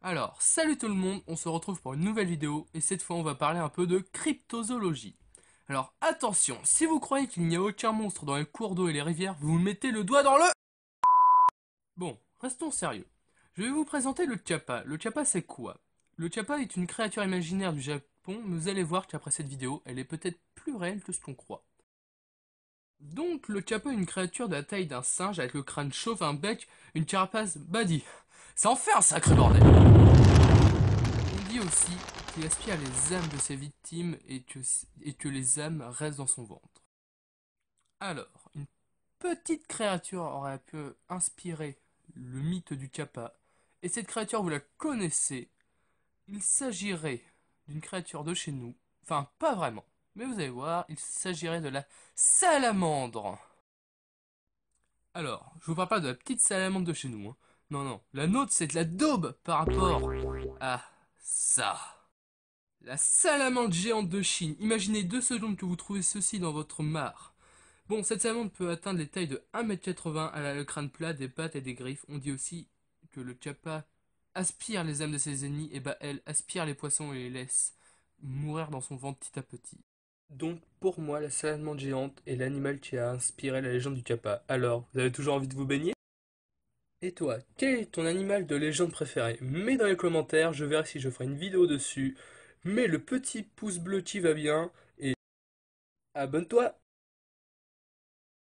Alors, salut tout le monde, on se retrouve pour une nouvelle vidéo et cette fois on va parler un peu de cryptozoologie. Alors attention, si vous croyez qu'il n'y a aucun monstre dans les cours d'eau et les rivières, vous mettez le doigt dans le... Bon, restons sérieux. Je vais vous présenter le Chapa. Le Chapa c'est quoi? Le Chapa est une créature imaginaire du Japon, mais vous allez voir qu'après cette vidéo, elle est peut-être plus réelle que ce qu'on croit. Donc le Chapa est une créature de la taille d'un singe avec le crâne chauve, un bec, une carapace badi. Ça en fait un sacré bordel. On dit aussi qu'il aspire les âmes de ses victimes et que, les âmes restent dans son ventre. Alors, une petite créature aurait pu inspirer le mythe du Kappa. Et cette créature, vous la connaissez. Il s'agirait d'une créature de chez nous. Enfin, pas vraiment. Mais vous allez voir, il s'agirait de la salamandre. Alors, je vous parle pas de la petite salamandre de chez nous. Hein. Non, non. La nôtre, c'est de la daube par rapport à ça. La salamandre géante de Chine. Imaginez deux secondes que vous trouvez ceci dans votre mare. Bon, cette salamandre peut atteindre les tailles de 1m80, elle a le crâne plat, des pattes et des griffes. On dit aussi que le kappa aspire les âmes de ses ennemis, et bah elle aspire les poissons et les laisse mourir dans son ventre petit à petit. Donc pour moi, la salamandre géante est l'animal qui a inspiré la légende du kappa. Alors, vous avez toujours envie de vous baigner? Et toi, quel est ton animal de légende préféré? Mets dans les commentaires, je verrai si je ferai une vidéo dessus. Mets le petit pouce bleu qui va bien et abonne-toi